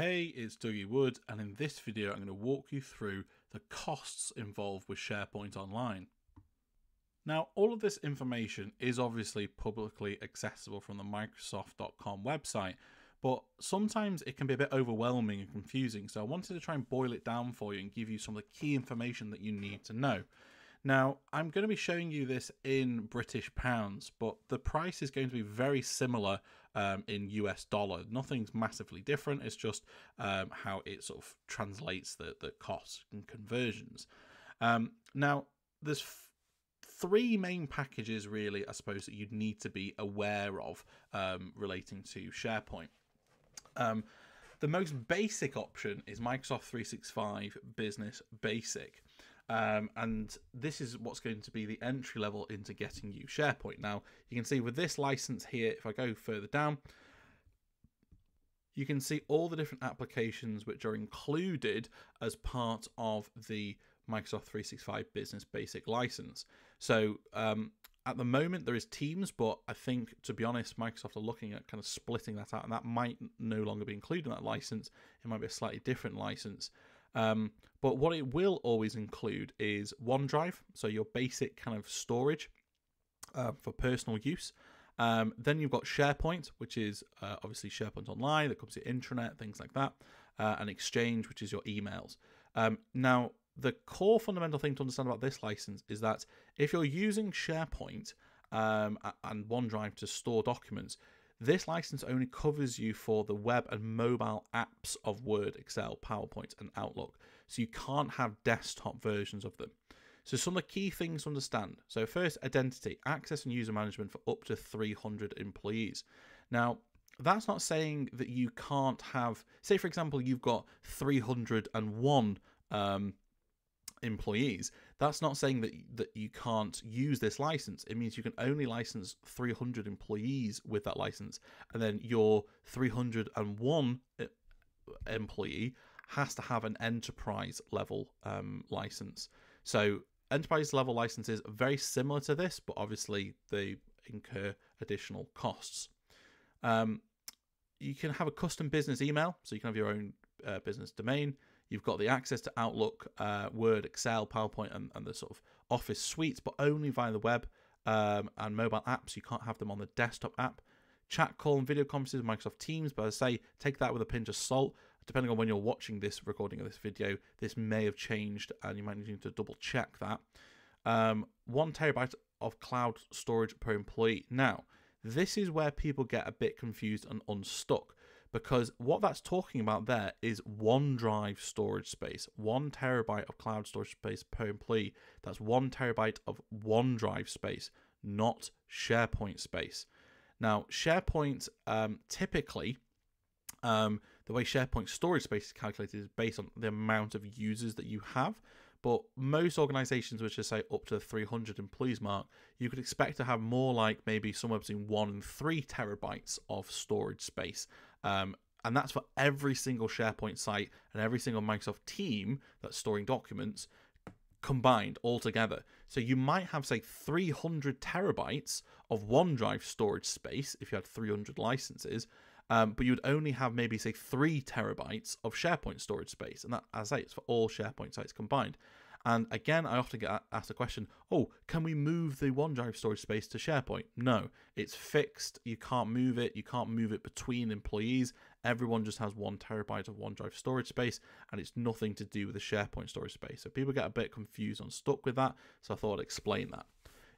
Hey, it's Dougie Wood, and in this video, I'm going to walk you through the costs involved with SharePoint Online. Now, all of this information is obviously publicly accessible from the Microsoft.com website, but sometimes it can be a bit overwhelming and confusing. So I wanted to try and boil it down for you and give you some of the key information that you need to know. Now, I'm going to be showing you this in British pounds, but the price is going to be very similar um, in US dollar. Nothing's massively different. It's just um, how it sort of translates the, the costs and conversions. Um, now, there's three main packages, really, I suppose, that you'd need to be aware of um, relating to SharePoint. Um, the most basic option is Microsoft 365 Business Basic. Um, and this is what's going to be the entry level into getting you SharePoint. Now, you can see with this license here, if I go further down, you can see all the different applications which are included as part of the Microsoft 365 Business Basic license. So um, at the moment there is Teams, but I think to be honest, Microsoft are looking at kind of splitting that out, and that might no longer be included in that license. It might be a slightly different license. Um, but what it will always include is OneDrive, so your basic kind of storage uh, for personal use. Um, then you've got SharePoint, which is uh, obviously SharePoint Online that comes to intranet, things like that, uh, and Exchange, which is your emails. Um, now, the core fundamental thing to understand about this license is that if you're using SharePoint um, and OneDrive to store documents, this license only covers you for the web and mobile apps of Word, Excel, PowerPoint, and Outlook. So you can't have desktop versions of them. So some of the key things to understand. So first, identity, access and user management for up to 300 employees. Now, that's not saying that you can't have, say for example, you've got 301 um, employees. That's not saying that that you can't use this license. It means you can only license 300 employees with that license, and then your 301 uh, employee has to have an enterprise level um, license. So enterprise level licenses are very similar to this, but obviously they incur additional costs. Um, you can have a custom business email, so you can have your own uh, business domain. You've got the access to Outlook, uh, Word, Excel, PowerPoint, and, and, the sort of Office suites, but only via the web um, and mobile apps. You can't have them on the desktop app. Chat, call, and video conferences, Microsoft Teams. But I say, take that with a pinch of salt. Depending on when you're watching this recording of this video, this may have changed, and you might need to double check that. Um, one terabyte of cloud storage per employee. Now, this is where people get a bit confused and unstuck because what that's talking about there is OneDrive storage space, one terabyte of cloud storage space per employee. That's one terabyte of OneDrive space, not SharePoint space. Now, SharePoint um, typically, um, the way SharePoint storage space is calculated is based on the amount of users that you have. But most organizations, which are say up to the 300 employees mark, you could expect to have more like maybe somewhere between one and three terabytes of storage space. Um, and that's for every single SharePoint site and every single Microsoft team that's storing documents combined all together. So you might have, say, 300 terabytes of OneDrive storage space if you had 300 licenses, um, but you would only have maybe, say, three terabytes of SharePoint storage space. And that, as I say, it's for all SharePoint sites combined. And again, I often get asked the question, oh, can we move the OneDrive storage space to SharePoint? No, it's fixed. You can't move it. You can't move it between employees. Everyone just has one terabyte of OneDrive storage space, and it's nothing to do with the SharePoint storage space. So people get a bit confused and stuck with that. So I thought I'd explain that.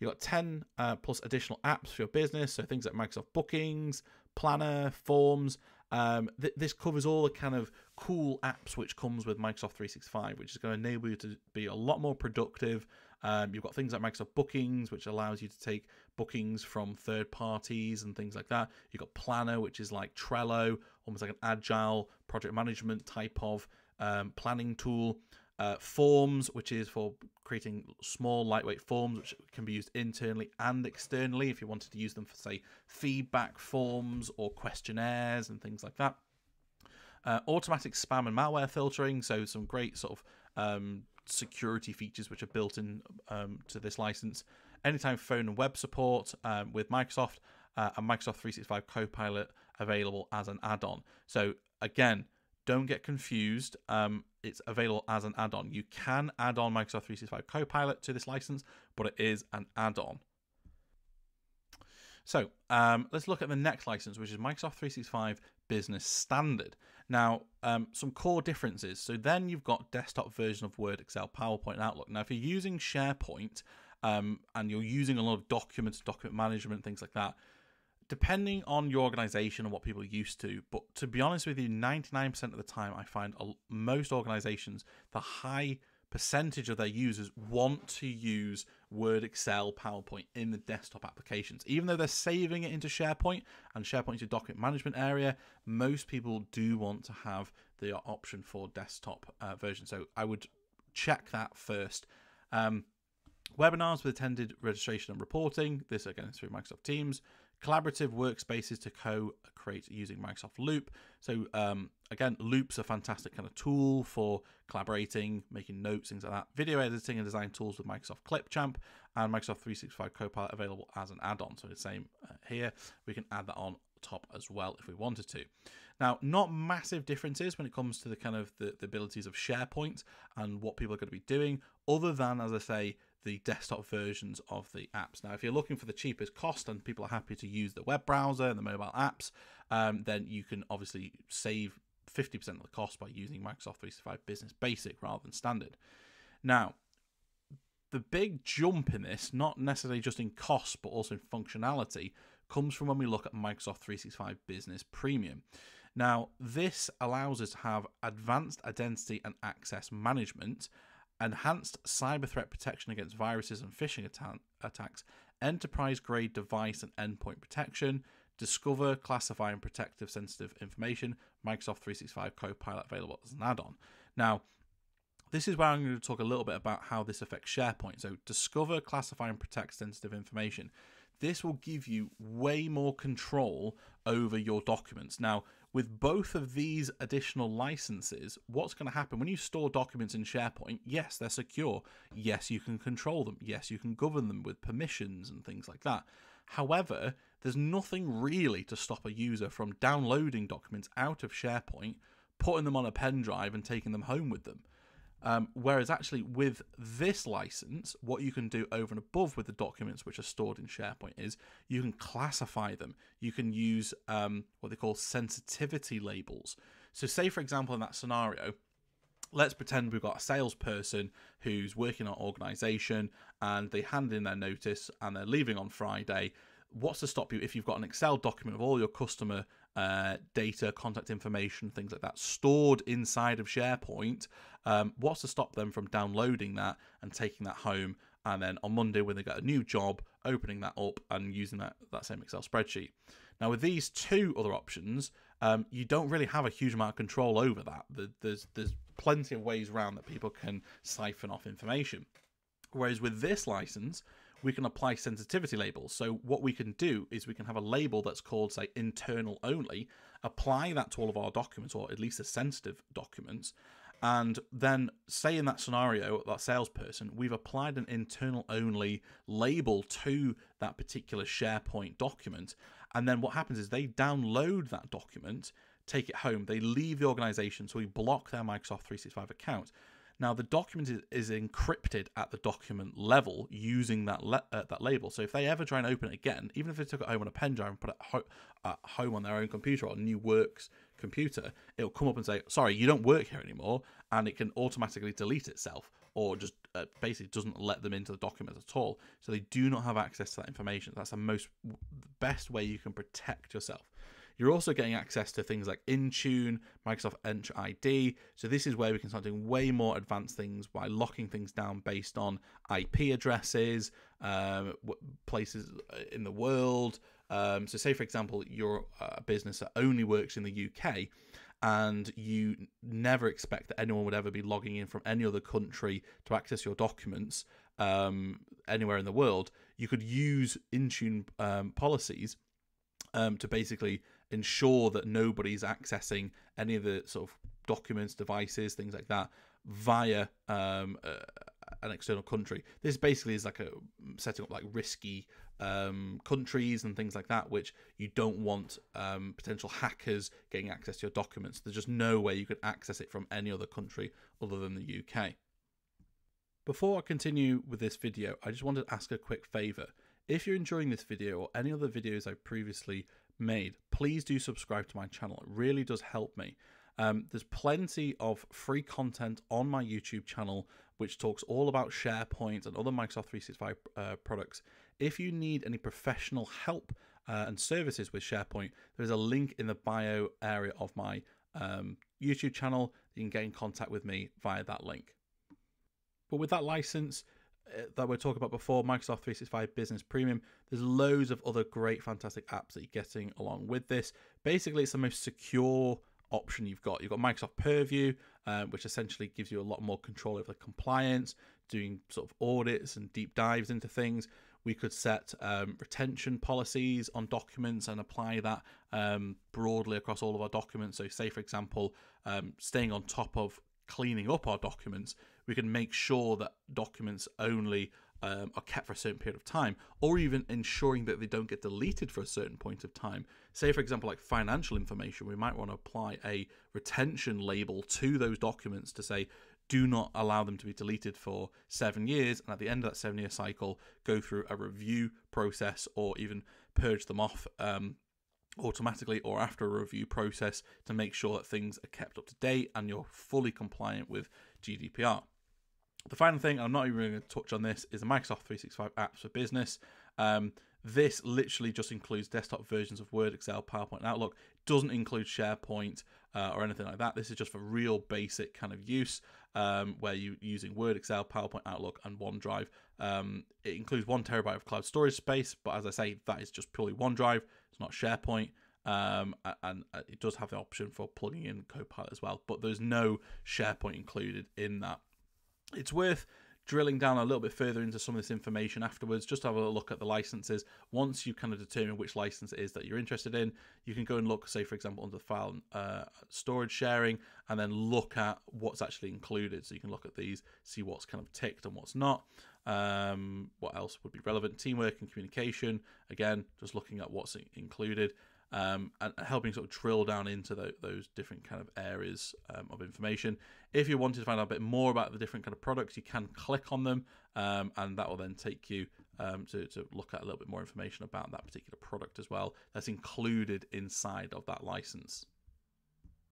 You've got 10 uh, plus additional apps for your business. So things like Microsoft Bookings, Planner, Forms, um, th- this covers all the kind of cool apps which comes with Microsoft 365, which is going to enable you to be a lot more productive. Um, you've got things like Microsoft Bookings, which allows you to take bookings from third parties and things like that. You've got Planner, which is like Trello, almost like an agile project management type of um, planning tool. Uh, forms, which is for creating small, lightweight forms, which can be used internally and externally if you wanted to use them for, say, feedback forms or questionnaires and things like that. Uh, automatic spam and malware filtering, so some great sort of um, security features which are built in um, to this license. Anytime phone and web support um, with Microsoft uh, and Microsoft 365 Copilot available as an add on. So, again, don't get confused. Um, it's available as an add-on. You can add on Microsoft 365 Copilot to this license, but it is an add-on. So um, let's look at the next license, which is Microsoft 365 Business Standard. Now, um, some core differences. So then you've got desktop version of Word, Excel, PowerPoint, and Outlook. Now, if you're using SharePoint um, and you're using a lot of documents, document management, things like that, depending on your organization and what people are used to, but to be honest with you, 99% of the time, I find most organizations, the high percentage of their users want to use Word, Excel, PowerPoint in the desktop applications. Even though they're saving it into SharePoint and SharePoint is a document management area, most people do want to have the option for desktop uh, version. So I would check that first. Um, webinars with attended registration and reporting. This again is through Microsoft Teams collaborative workspaces to co-create using Microsoft Loop. So um, again, Loop's a fantastic kind of tool for collaborating, making notes, things like that. Video editing and design tools with Microsoft Clipchamp and Microsoft 365 Copilot available as an add-on. So the same uh, here. We can add that on top as well if we wanted to. Now, not massive differences when it comes to the kind of the, the abilities of SharePoint and what people are going to be doing, other than, as I say, the desktop versions of the apps. Now, if you're looking for the cheapest cost and people are happy to use the web browser and the mobile apps, um, then you can obviously save 50% of the cost by using Microsoft 365 Business Basic rather than Standard. Now, the big jump in this, not necessarily just in cost but also in functionality, comes from when we look at Microsoft 365 Business Premium. Now, this allows us to have advanced identity and access management enhanced cyber threat protection against viruses and phishing atta- attacks, enterprise grade device and endpoint protection, discover, classify, and protect sensitive information, Microsoft 365 Copilot available as an add on. Now, this is where I'm going to talk a little bit about how this affects SharePoint. So, discover, classify, and protect sensitive information. This will give you way more control over your documents. Now, with both of these additional licenses, what's going to happen when you store documents in SharePoint? Yes, they're secure. Yes, you can control them. Yes, you can govern them with permissions and things like that. However, there's nothing really to stop a user from downloading documents out of SharePoint, putting them on a pen drive, and taking them home with them. Um, whereas actually with this license, what you can do over and above with the documents which are stored in SharePoint is you can classify them. You can use um, what they call sensitivity labels. So say for example in that scenario, let's pretend we've got a salesperson who's working on organization and they hand in their notice and they're leaving on Friday. What's to stop you if you've got an Excel document of all your customer uh, data, contact information, things like that stored inside of SharePoint. Um, what's to stop them from downloading that and taking that home? And then on Monday, when they get a new job, opening that up and using that, that same Excel spreadsheet. Now, with these two other options, um, you don't really have a huge amount of control over that. There's there's plenty of ways around that people can siphon off information. Whereas with this license, we can apply sensitivity labels. So what we can do is we can have a label that's called, say, internal only, apply that to all of our documents, or at least the sensitive documents, and then say in that scenario, that salesperson, we've applied an internal only label to that particular SharePoint document. And then what happens is they download that document, take it home, they leave the organization, so we block their Microsoft 365 account. Now, the document is, is encrypted at the document level using that le- uh, that label. So if they ever try and open it again, even if they took it home on a pen drive and put it ho- at home on their own computer or new works computer, it'll come up and say, "Sorry, you don't work here anymore," and it can automatically delete itself or just uh, basically doesn't let them into the document at all. So they do not have access to that information. That's the most best way you can protect yourself. You're also getting access to things like Intune, Microsoft Entra ID. So this is where we can start doing way more advanced things by locking things down based on IP addresses, um, places uh, in the world. Um, so say, for example, you're a business that only works in the UK and you never expect that anyone would ever be logging in from any other country to access your documents um, anywhere in the world, you could use Intune um, policies um, to basically ensure that nobody's accessing any of the sort of documents, devices, things like that via um, a, an external country. This basically is like a setting up like risky um, countries and things like that, which you don't want um, potential hackers getting access to your documents. There's just no way you could access it from any other country other than the UK. Before I continue with this video, I just wanted to ask a quick favour. If you're enjoying this video or any other videos I've previously made, please do subscribe to my channel. It really does help me. Um, there's plenty of free content on my YouTube channel which talks all about SharePoint and other Microsoft 365 uh, products. If you need any professional help uh, and services with SharePoint, there's a link in the bio area of my um, YouTube channel. You can get in contact with me via that link. But with that license, that we are talking about before, Microsoft 365 Business Premium, there's loads of other great, fantastic apps that you're getting along with this. Basically, it's the most secure option you've got. You've got Microsoft Purview, uh, which essentially gives you a lot more control over the compliance, doing sort of audits and deep dives into things. We could set um, retention policies on documents and apply that um, broadly across all of our documents. So, say for example, um, staying on top of cleaning up our documents, we can make sure that documents only um, are kept for a certain period of time, or even ensuring that they don't get deleted for a certain point of time. Say, for example, like financial information, we might want to apply a retention label to those documents to say, do not allow them to be deleted for seven years, and at the end of that seven year cycle, go through a review process or even purge them off um, automatically or after a review process to make sure that things are kept up to date and you're fully compliant with GDPR. The final thing, I'm not even going to touch on this, is the Microsoft 365 apps for business. Um, this literally just includes desktop versions of Word, Excel, PowerPoint, and Outlook. It doesn't include SharePoint uh, or anything like that. This is just for real basic kind of use um, where you're using Word, Excel, PowerPoint, Outlook, and OneDrive. Um, it includes one terabyte of cloud storage space, but as I say, that is just purely OneDrive. It's not SharePoint. Um, and it does have the option for plugging in Copilot as well, but there's no SharePoint included in that it's worth drilling down a little bit further into some of this information afterwards. Just have a look at the licenses. Once you kind of determine which license it is that you're interested in you can go and look say for example under the file uh, storage sharing and then look at what's actually included. So you can look at these see what's kind of ticked and what's not um, what else would be relevant. Teamwork and communication again just looking at what's included um, and helping sort of drill down into the, those different kind of areas um, of information. If you wanted to find out a bit more about the different kind of products, you can click on them, um, and that will then take you um, to, to look at a little bit more information about that particular product as well. That's included inside of that license.